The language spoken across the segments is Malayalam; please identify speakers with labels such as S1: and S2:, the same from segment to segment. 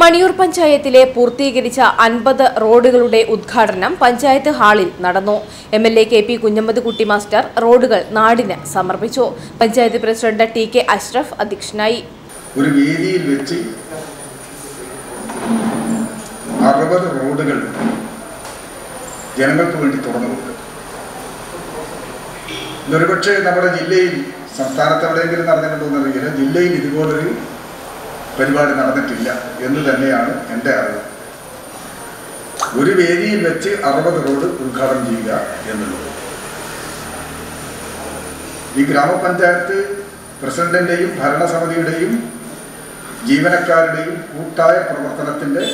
S1: മണിയൂർ പഞ്ചായത്തിലെ പൂർത്തീകരിച്ച അൻപത് റോഡുകളുടെ ഉദ്ഘാടനം പഞ്ചായത്ത് ഹാളിൽ നടന്നു. M L A K P Kunhammad Kutty master റോഡുകൾ നാടിന് സമർപ്പിച്ചു. Panchayat president T K Ashraf അധ്യക്ഷനായി.
S2: ഒരു വേദിയിൽ വെച്ച് അറുപത് റോഡുകൾ ജനങ്ങൾക്ക് വേണ്ടി തുറന്നു കൊടുക്കും നമ്മുടെ ജില്ലയിൽ സംസ്ഥാനത്ത് എവിടെയെങ്കിലും നടന്നിട്ടുണ്ടോ എന്നറിയില്ല ജില്ലയിൽ ഇതുപോലൊരു പരിപാടി നടന്നിട്ടില്ല എന്ന് തന്നെയാണ് എന്റെ അറിവ്. ഒരു വേദിയിൽ വെച്ച് അറുപത് റോഡ് ഉദ്ഘാടനം ചെയ്യുക എന്നുള്ളത്. ഈ ഗ്രാമപഞ്ചായത്ത് പ്രസിഡന്റിന്റെയും ഭരണസമിതിയുടെയും ജീവനക്കാരുടെയും കൂട്ടായ പ്രവർത്തനത്തിന്റെ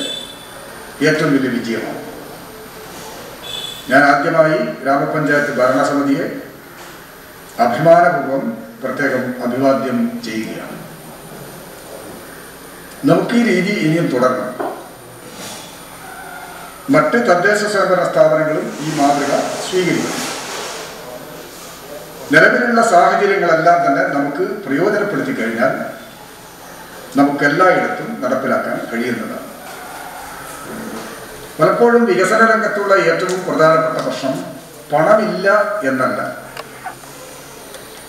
S2: ഏറ്റവും വലിയ വിജയമാണ്. ഞാൻ ആദ്യമായി ഗ്രാമപഞ്ചായത്ത് ഭരണസമിതിയെ അഭിമാനപൂർവം പ്രത്യേകം അഭിവാദ്യം ചെയ്യുകയാണ്. നമുക്ക് ഈ രീതി ഇനിയും തുടരണം. മറ്റ് തദ്ദേശ സ്വയംഭരണ സ്ഥാപനങ്ങളും ഈ മാതൃക സ്വീകരിക്കണം നിലവിലുള്ള സാഹചര്യങ്ങളെല്ലാം തന്നെ നമുക്ക് പ്രയോജനപ്പെടുത്തി കഴിഞ്ഞാൽ നമുക്ക് എല്ലായിടത്തും നടപ്പിലാക്കാൻ കഴിയുന്നതാണ്. പലപ്പോഴും വികസന രംഗത്തുള്ള ഏറ്റവും പ്രധാനപ്പെട്ട പ്രശ്നം പണമില്ല എന്നല്ല.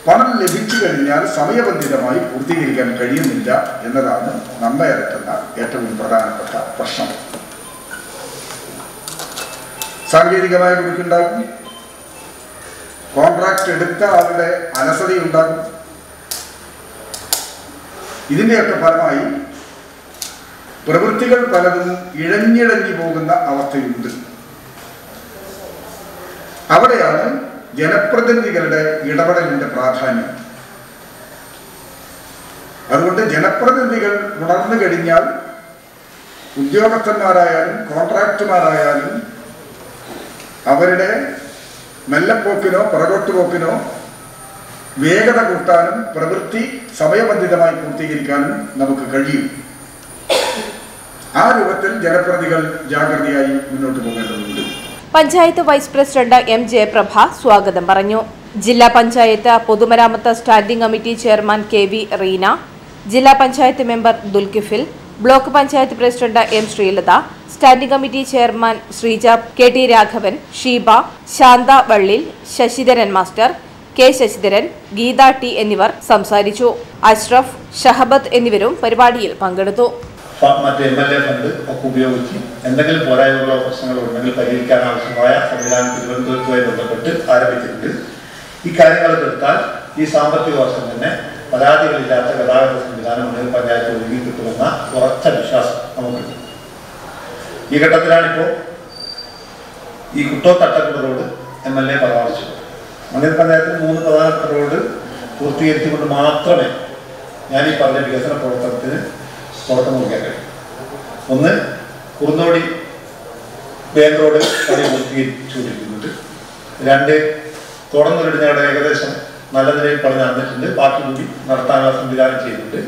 S2: പണം ലഭിച്ചു കഴിഞ്ഞാൽ സമയബന്ധിതമായി പൂർത്തീകരിക്കാൻ കഴിയുന്നില്ല എന്നതാണ് നമ്മെ അലട്ടുന്ന ഏറ്റവും പ്രധാനപ്പെട്ട പ്രശ്നം. സാങ്കേതികമായ കുറിക്കുണ്ടാകും കോൺട്രാക്ട് എടുത്ത ആളുടെ അലസതയുണ്ടാകും ഇതിന്റെയൊക്കെ ഫലമായി പ്രവൃത്തികൾ പലതും ഇഴഞ്ഞിഴഞ്ഞു പോകുന്ന അവസ്ഥയുണ്ട്. അവിടെയാണ് ജനപ്രതിനിധികളുടെ ഇടപെടലിന്റെ പ്രാധാന്യം. അതുകൊണ്ട് ജനപ്രതിനിധികൾ ഉണർന്നു കഴിഞ്ഞാൽ ഉദ്യോഗസ്ഥന്മാരായാലും കോൺട്രാക്ടർമാരായാലും അവരുടെ മെല്ലപ്പോക്കിനോ പുറകോട്ട് പോക്കിനോ വേഗത കൂട്ടാനും പ്രവൃത്തി സമയബന്ധിതമായി പൂർത്തീകരിക്കാനും നമുക്ക് കഴിയും. ആ രൂപത്തിൽ ജനപ്രതികൾ ജാഗ്രതയായി മുന്നോട്ട് പോകേണ്ടതുണ്ട്.
S1: Panchayat vice president M Jayaprabha സ്വാഗതം പറഞ്ഞു. ജില്ലാ പഞ്ചായത്ത് പൊതുമരാമത്ത് standing committee chairman K V Reena ജില്ലാ panchayat member Dulkifil block panchayat president M Sreelatha standing committee chairman Sreeja K T Raghavan Sheeba Shantha Vallil Sasidharan master K Sasidharan Geetha T എന്നിവർ സംസാരിച്ചു. അഷ്റഫ് ഷഹബത്ത് എന്നിവരും പരിപാടിയിൽ പങ്കെടുത്തു.
S3: മറ്റ് എം എൽ എ ഫണ്ട് ഒക്കെ ഉപയോഗിച്ച് എന്തെങ്കിലും പോരായ്മകളോ പ്രശ്നങ്ങളോ ഉണ്ടെങ്കിൽ പരിഹരിക്കാൻ ആവശ്യമായ സംവിധാനം തിരുവനന്തപുരത്തുമായി ബന്ധപ്പെട്ട് ആരംഭിച്ചിട്ടുണ്ട്. ഈ കാര്യങ്ങൾ എടുത്താൽ ഈ സാമ്പത്തിക വർഷം തന്നെ പരാതികളില്ലാത്ത ഗതാഗത സംവിധാനം മുന്നിൽ പഞ്ചായത്ത് ഒരുങ്ങി കിട്ടുമെന്ന ഉറച്ച വിശ്വാസം നമുക്കുണ്ട്. ഈ ഘട്ടത്തിലാണിപ്പോൾ ഈ കുട്ടോ തട്ടക്കുട റോഡ് എം എൽ എ പരാമർശിച്ചു മണ്ണിൽ പഞ്ചായത്തിൽ മൂന്ന് പ്രധാനപ്പെട്ട റോഡ് പൂർത്തീകരിച്ചുകൊണ്ട് മാത്രമേ ഞാൻ ഈ പറഞ്ഞ വികസന പ്രവർത്തനത്തിന് തുടക്കം കുറിക്കാൻ ഒന്ന് കുറുന്നോടി ബേൻ റോഡ് പണി പൂർത്തീകരിച്ചുകൊണ്ടിരിക്കുന്നുണ്ട് രണ്ട് തുടർന്നൊരിടഞ്ഞവിടെ ഏകദേശം നല്ല നിലയിൽ പണി നടന്നിട്ടുണ്ട് ബാക്കി കൂടി നടത്താനുള്ള സംവിധാനം ചെയ്യുന്നുണ്ട്.